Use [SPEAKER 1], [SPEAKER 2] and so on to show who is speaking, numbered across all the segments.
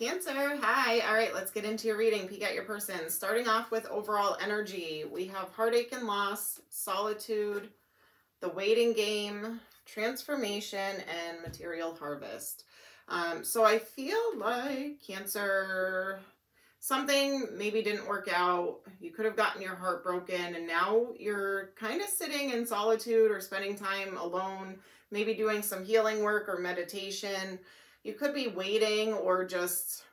[SPEAKER 1] Cancer, hi. All right, let's get into your reading. Peek at your person. Starting off with overall energy, we have heartache and loss, solitude, the waiting game, transformation, and material harvest. Um, so I feel like Cancer, something maybe didn't work out. You could have gotten your heart broken, and now you're kind of sitting in solitude or spending time alone, maybe doing some healing work or meditation. You could be waiting or just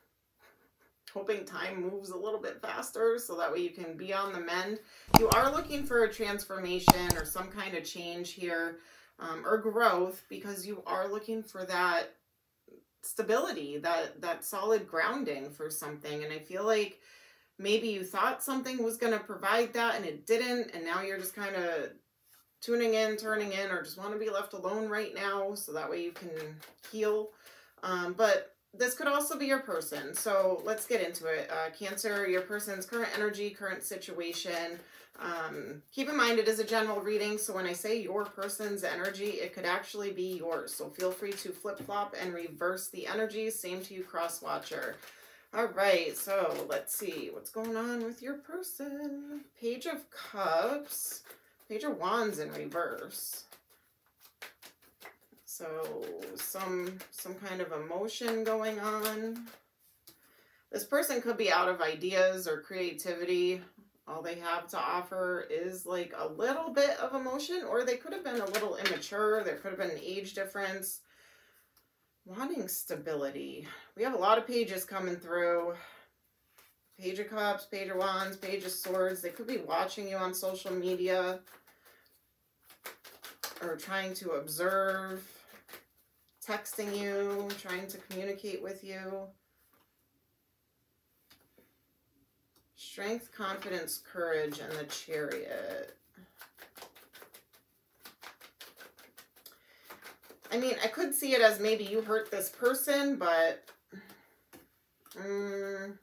[SPEAKER 1] hoping time moves a little bit faster so that way you can be on the mend. You are looking for a transformation or some kind of change here um, or growth because you are looking for that stability, that, that solid grounding for something. And I feel like maybe you thought something was going to provide that and it didn't. And now you're just kind of tuning in, turning in, or just want to be left alone right now so that way you can heal. Um, but this could also be your person. So let's get into it. Uh, cancer, your person's current energy, current situation. Um, keep in mind it is a general reading. So when I say your person's energy, it could actually be yours. So feel free to flip flop and reverse the energies. Same to you, cross watcher. All right, so let's see what's going on with your person. Page of Cups, Page of Wands in reverse. So some some kind of emotion going on. This person could be out of ideas or creativity. All they have to offer is like a little bit of emotion, or they could have been a little immature. There could have been an age difference. Wanting stability. We have a lot of pages coming through. Page of Cups, Page of Wands, Page of Swords. They could be watching you on social media or trying to observe texting you, trying to communicate with you. Strength, confidence, courage, and the chariot. I mean, I could see it as maybe you hurt this person, but um,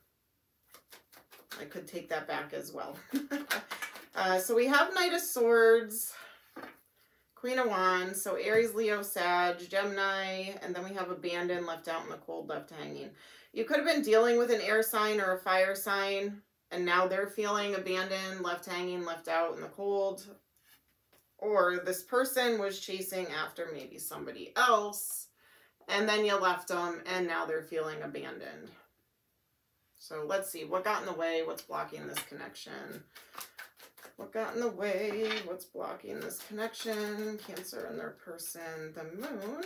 [SPEAKER 1] I could take that back as well. uh, so we have Knight of Swords. Queen of Wands, so Aries, Leo, Sag, Gemini, and then we have abandoned, left out in the cold, left hanging. You could have been dealing with an air sign or a fire sign, and now they're feeling abandoned, left hanging, left out in the cold. Or this person was chasing after maybe somebody else, and then you left them, and now they're feeling abandoned. So let's see, what got in the way? What's blocking this connection? What got in the way? What's blocking this connection? Cancer and their person. The moon.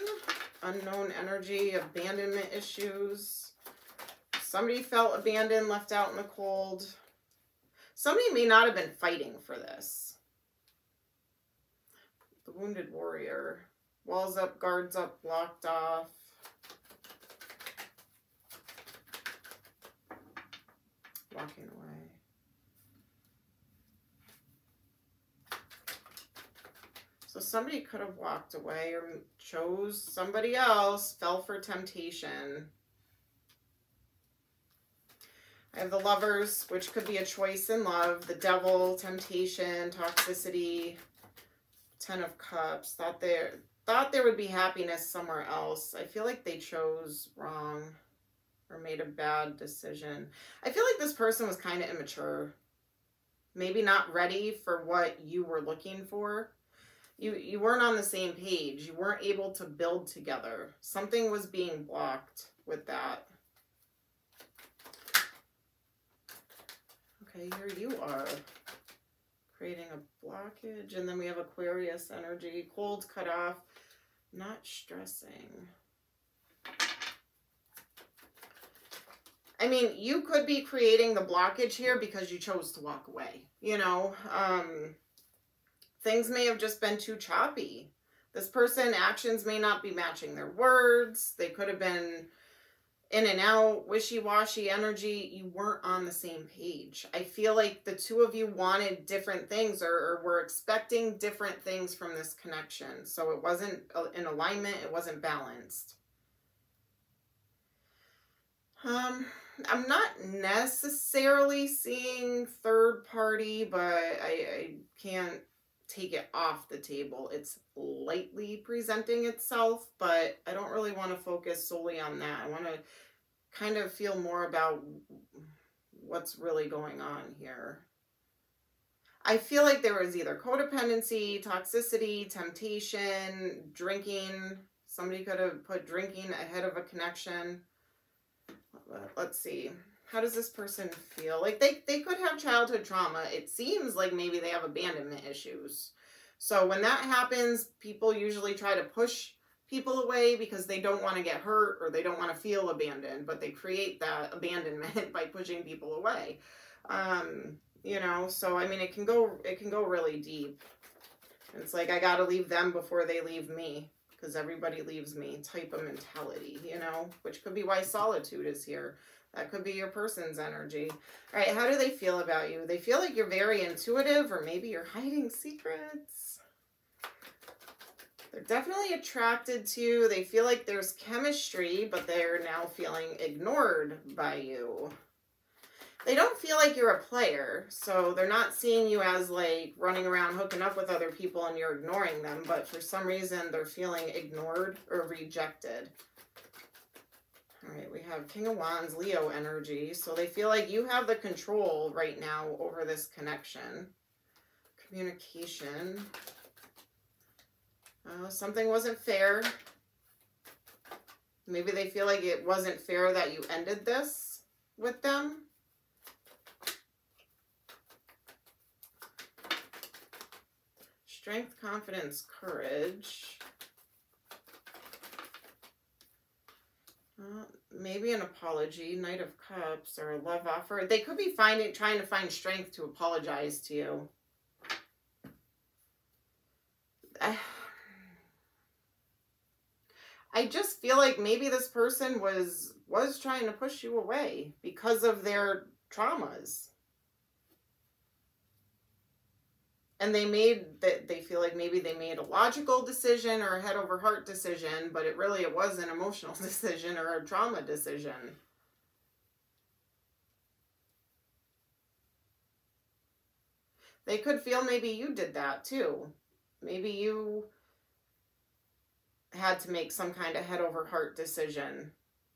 [SPEAKER 1] Unknown energy. Abandonment issues. Somebody felt abandoned, left out in the cold. Somebody may not have been fighting for this. The Wounded Warrior. Walls up, guards up, blocked off. Walking away. So somebody could have walked away or chose somebody else, fell for temptation. I have the lovers, which could be a choice in love. The devil, temptation, toxicity, ten of cups. Thought there thought there would be happiness somewhere else. I feel like they chose wrong or made a bad decision. I feel like this person was kind of immature. Maybe not ready for what you were looking for you you weren't on the same page. You weren't able to build together. Something was being blocked with that. Okay, here you are creating a blockage. And then we have Aquarius energy, cold cut off, not stressing. I mean, you could be creating the blockage here because you chose to walk away, you know, um, Things may have just been too choppy. This person, actions may not be matching their words. They could have been in and out, wishy-washy energy. You weren't on the same page. I feel like the two of you wanted different things or, or were expecting different things from this connection. So it wasn't in alignment. It wasn't balanced. Um, I'm not necessarily seeing third party, but I, I can't take it off the table. It's lightly presenting itself, but I don't really want to focus solely on that. I want to kind of feel more about what's really going on here. I feel like there was either codependency, toxicity, temptation, drinking. Somebody could have put drinking ahead of a connection. Let's see. How does this person feel? Like they, they could have childhood trauma. It seems like maybe they have abandonment issues. So when that happens, people usually try to push people away because they don't want to get hurt or they don't want to feel abandoned, but they create that abandonment by pushing people away. Um, you know, so I mean, it can go, it can go really deep. It's like, I got to leave them before they leave me because everybody leaves me type of mentality, you know, which could be why solitude is here. That could be your person's energy. All right, how do they feel about you? They feel like you're very intuitive or maybe you're hiding secrets. They're definitely attracted to you. They feel like there's chemistry, but they're now feeling ignored by you. They don't feel like you're a player, so they're not seeing you as like running around hooking up with other people and you're ignoring them, but for some reason they're feeling ignored or rejected. All right, we have King of Wands, Leo energy. So they feel like you have the control right now over this connection. Communication. Uh, something wasn't fair. Maybe they feel like it wasn't fair that you ended this with them. Strength, confidence, courage. Uh, maybe an apology, Knight of Cups, or a love offer. They could be finding, trying to find strength to apologize to you. I just feel like maybe this person was was trying to push you away because of their traumas. And they made that they feel like maybe they made a logical decision or a head over heart decision but it really it was an emotional decision or a trauma decision. They could feel maybe you did that too. Maybe you had to make some kind of head over heart decision.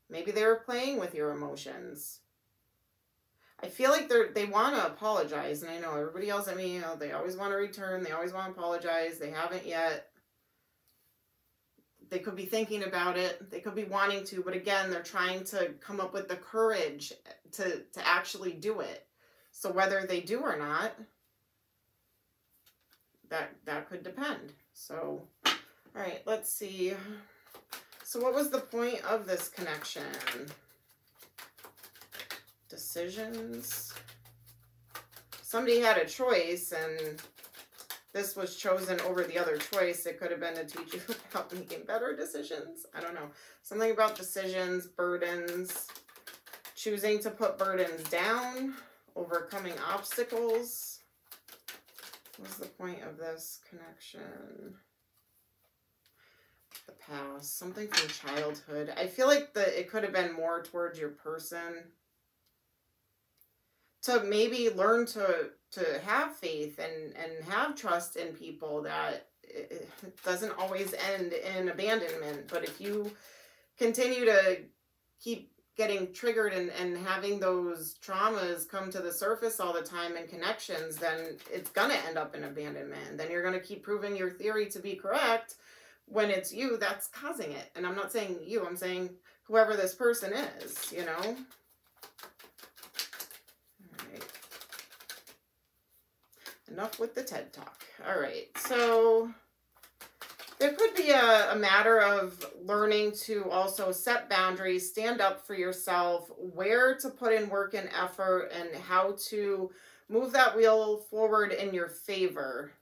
[SPEAKER 1] Maybe they were playing with your emotions I feel like they're they want to apologize, and I know everybody else. I mean, you know, they always want to return. They always want to apologize. They haven't yet. They could be thinking about it. They could be wanting to, but again, they're trying to come up with the courage to to actually do it. So whether they do or not, that that could depend. So, all right, let's see. So what was the point of this connection? Decisions. Somebody had a choice and this was chosen over the other choice. It could have been to teach you about making better decisions. I don't know. Something about decisions, burdens, choosing to put burdens down, overcoming obstacles. What's the point of this connection? The past, something from childhood. I feel like the it could have been more towards your person to maybe learn to to have faith and and have trust in people that it doesn't always end in abandonment. But if you continue to keep getting triggered and, and having those traumas come to the surface all the time and connections then it's going to end up in abandonment. Then you're going to keep proving your theory to be correct when it's you that's causing it. And i'm not saying you i'm saying whoever this person is you know enough with the TED Talk. All right, so there could be a, a, matter of learning to also set boundaries, stand up for yourself, where to put in work and effort, and how to move that wheel forward in your favor.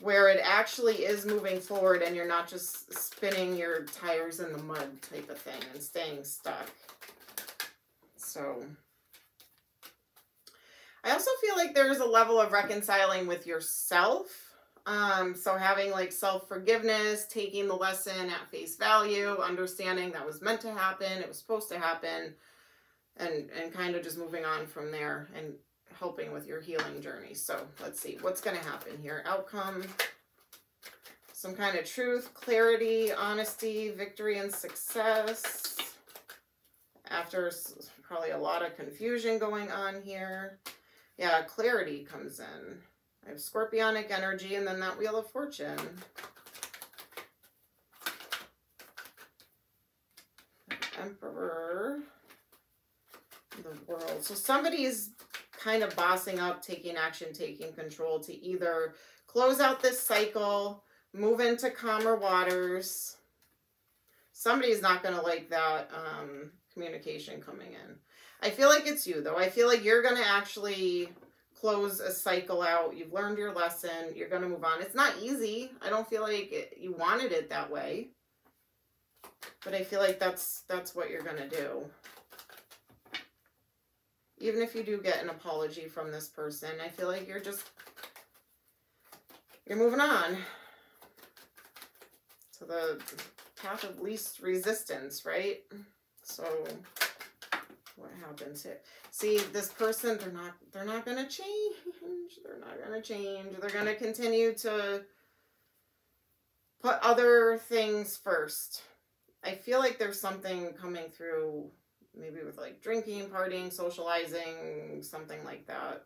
[SPEAKER 1] Where it actually is moving forward and you're not just spinning your tires in the mud type of thing and staying stuck. So... I also feel like there's a level of reconciling with yourself. Um, so having like self-forgiveness, taking the lesson at face value, understanding that was meant to happen, it was supposed to happen, and and kind of just moving on from there and helping with your healing journey. So let's see what's going to happen here. Outcome, some kind of truth, clarity, honesty, victory, and success. after probably a lot of confusion going on here. Yeah, clarity comes in. I have scorpionic energy and then that wheel of fortune. Emperor, the world. So somebody is kind of bossing up, taking action, taking control to either close out this cycle, move into calmer waters. Somebody's not going to like that um, communication coming in. I feel like it's you, though. I feel like you're going to actually close a cycle out. You've learned your lesson. You're going to move on. It's not easy. I don't feel like it, you wanted it that way. But I feel like that's that's what you're going to do. Even if you do get an apology from this person, I feel like you're just, you're moving on to the path of least resistance, right? So happens here? See, this person, they're not, they're not going to change. They're not going to change. They're going to continue to put other things first. I feel like there's something coming through maybe with like drinking, partying, socializing, something like that.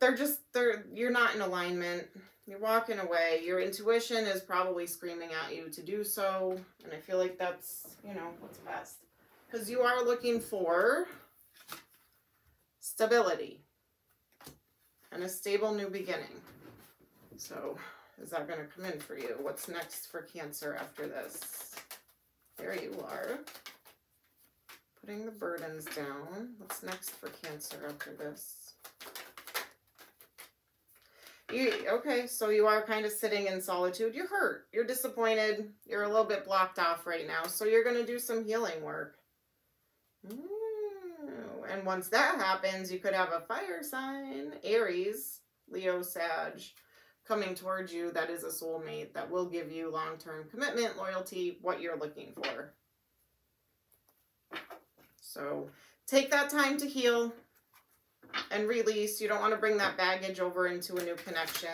[SPEAKER 1] They're just, they're, you're not in alignment. You're walking away. Your intuition is probably screaming at you to do so. And I feel like that's, you know, what's best. Because you are looking for stability and a stable new beginning. So is that going to come in for you? What's next for Cancer after this? There you are. Putting the burdens down. What's next for Cancer after this? You, okay, so you are kind of sitting in solitude. You're hurt. You're disappointed. You're a little bit blocked off right now. So you're going to do some healing work. Ooh, and once that happens, you could have a fire sign, Aries, Leo, Sag, coming towards you that is a soulmate that will give you long-term commitment, loyalty, what you're looking for. So take that time to heal and release. You don't want to bring that baggage over into a new connection.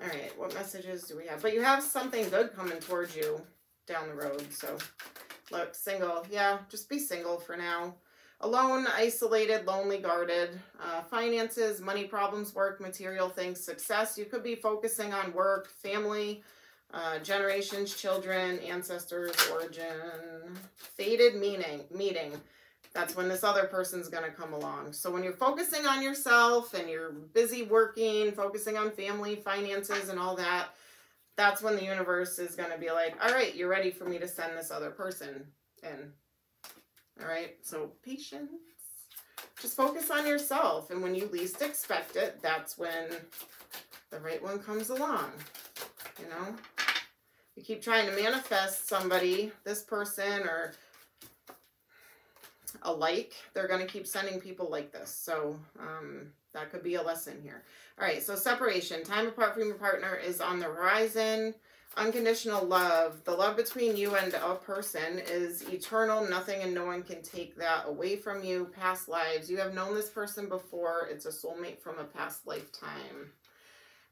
[SPEAKER 1] All right, what messages do we have? But you have something good coming towards you down the road. So look, single. Yeah, just be single for now alone, isolated, lonely, guarded, uh, finances, money problems, work, material things, success. You could be focusing on work, family, uh, generations, children, ancestors, origin, Fated meaning, meeting. That's when this other person's going to come along. So when you're focusing on yourself and you're busy working, focusing on family, finances, and all that, that's when the universe is going to be like, all right, you're ready for me to send this other person in. All right, so patience. Just focus on yourself. And when you least expect it, that's when the right one comes along. You know, you keep trying to manifest somebody, this person or a like, they're going to keep sending people like this. So um, that could be a lesson here. All right, so separation. Time apart from your partner is on the horizon. Unconditional love, the love between you and a person is eternal. Nothing and no one can take that away from you. Past lives, you have known this person before. It's a soulmate from a past lifetime.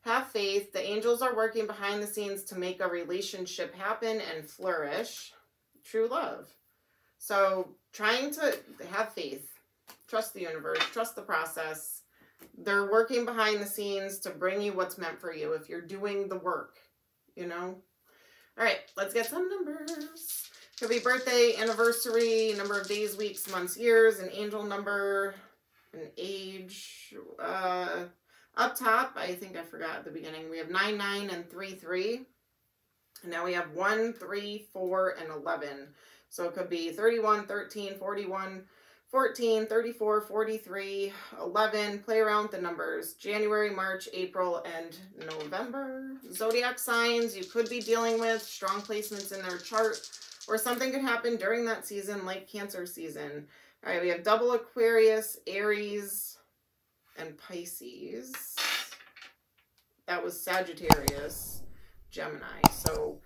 [SPEAKER 1] Have faith. The angels are working behind the scenes to make a relationship happen and flourish. True love. So trying to have faith, trust the universe, trust the process. They're working behind the scenes to bring you what's meant for you if you're doing the work you know? All right, let's get some numbers. Could be birthday, anniversary, number of days, weeks, months, years, an angel number, an age. Uh, up top, I think I forgot at the beginning, we have 9, 9, and 3, 3. And now we have 1, 3, 4, and 11. So it could be 31, 13, 41, 14, 34, 43, 11. Play around with the numbers. January, March, April, and November. Zodiac signs you could be dealing with. Strong placements in their chart. Or something could happen during that season like Cancer season. All right, we have double Aquarius, Aries, and Pisces. That was Sagittarius, Gemini. So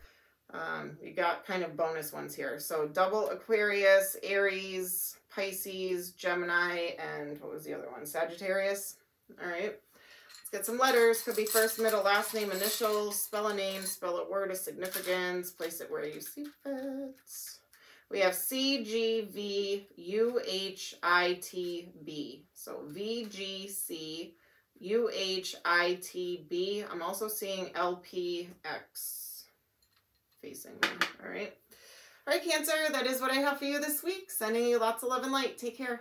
[SPEAKER 1] um, you got kind of bonus ones here. So double Aquarius, Aries, Pisces, Gemini, and what was the other one? Sagittarius. All right. Let's get some letters. Could be first, middle, last name, initials. Spell a name, spell a word of significance. Place it where you see fit. We have CGVUHITB. So VGC UHITB. I'm also seeing LPX facing me. All right. All right, Cancer, that is what I have for you this week. Sending you lots of love and light. Take care.